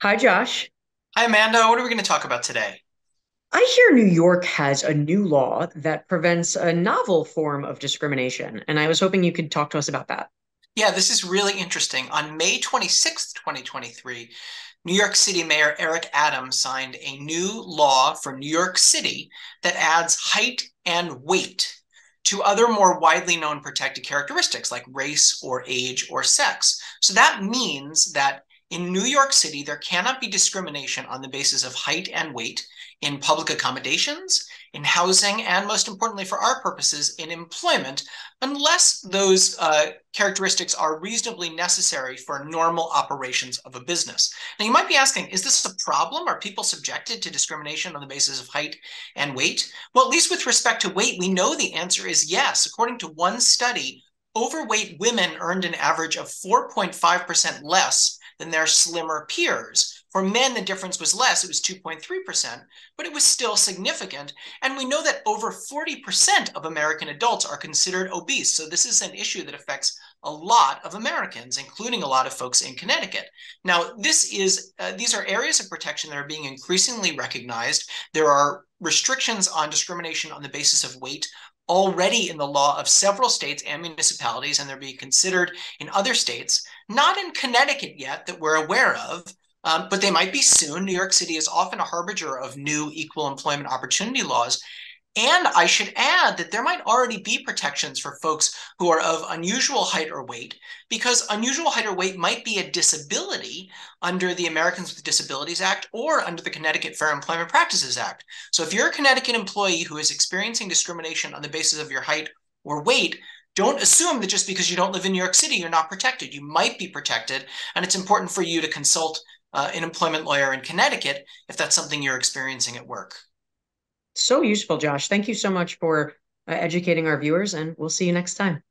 Hi, Josh. Hi, Amanda. What are we going to talk about today? I hear New York has a new law that prevents a novel form of discrimination, and I was hoping you could talk to us about that. Yeah, this is really interesting. On May 26th, 2023, New York City Mayor Eric Adams signed a new law for New York City that adds height and weight to other more widely known protected characteristics like race or age or sex. So that means that in New York City, there cannot be discrimination on the basis of height and weight in public accommodations, in housing, and most importantly, for our purposes, in employment, unless those uh, characteristics are reasonably necessary for normal operations of a business. Now, you might be asking, is this a problem? Are people subjected to discrimination on the basis of height and weight? Well, at least with respect to weight, we know the answer is yes. According to one study, overweight women earned an average of 4.5% less than their slimmer peers. For men, the difference was less, it was 2.3%, but it was still significant. And we know that over 40% of American adults are considered obese. So this is an issue that affects a lot of Americans, including a lot of folks in Connecticut. Now, this is uh, these are areas of protection that are being increasingly recognized. There are restrictions on discrimination on the basis of weight already in the law of several states and municipalities, and they're being considered in other states, not in Connecticut yet that we're aware of, um, but they might be soon. New York City is often a harbinger of new equal employment opportunity laws. And I should add that there might already be protections for folks who are of unusual height or weight, because unusual height or weight might be a disability under the Americans with Disabilities Act or under the Connecticut Fair Employment Practices Act. So if you're a Connecticut employee who is experiencing discrimination on the basis of your height or weight, don't assume that just because you don't live in New York City, you're not protected. You might be protected, and it's important for you to consult uh, an employment lawyer in Connecticut if that's something you're experiencing at work. So useful, Josh. Thank you so much for uh, educating our viewers, and we'll see you next time.